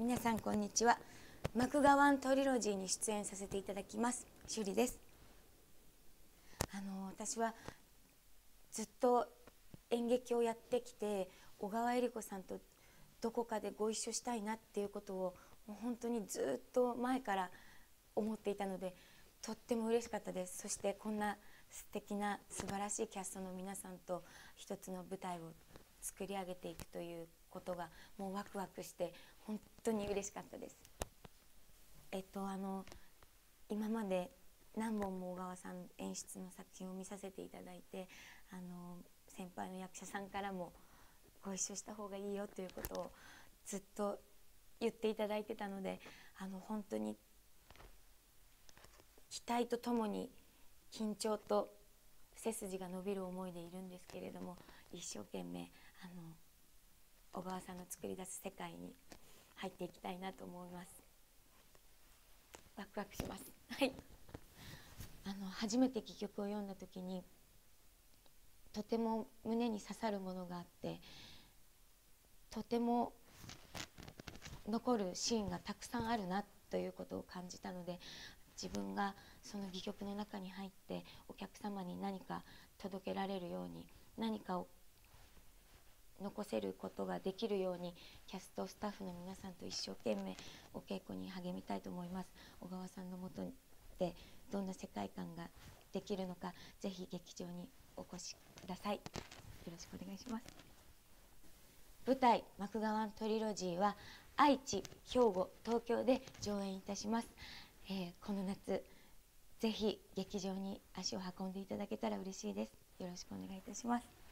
皆さんこんにちは。マクガワントリロジーに出演させていただきます。シュリです。あの私はずっと演劇をやってきて小川恵理子さんとどこかでご一緒したいなっていうことをもう本当にずっと前から思っていたのでとっても嬉しかったです。そしてこんな素敵な素晴らしいキャストの皆さんと一つの舞台を作り上げていくということがもうワクワクして本当に嬉しかったです。えっとあの今まで何本も小川さん演出の作品を見させていただいてあの先輩の役者さんからもご一緒した方がいいよということをずっと言っていただいてたのであの本当に期待とともに緊張と背筋が伸びる思いでいるんですけれども一生懸命あの小川さんの作り出す世界に入っていきたいなと思います。ワクワクします。はい。あの初めて戯曲を読んだ時にとても胸に刺さるものがあってとても残るシーンがたくさんあるなということを感じたので自分がその戯曲の中に入ってお客様に何か届けられるように何かを残せることができるようにキャストスタッフの皆さんと一生懸命お稽古に励みたいと思います。小川さんのもとでどんな世界観ができるのかぜひ劇場にお越しください。よろしくお願いします。舞台「マクガワントリロジー」は愛知兵庫東京で上演いたします、えー、この夏ぜひ劇場に足を運んでいただけたら嬉しいです。よろしくお願いいたします。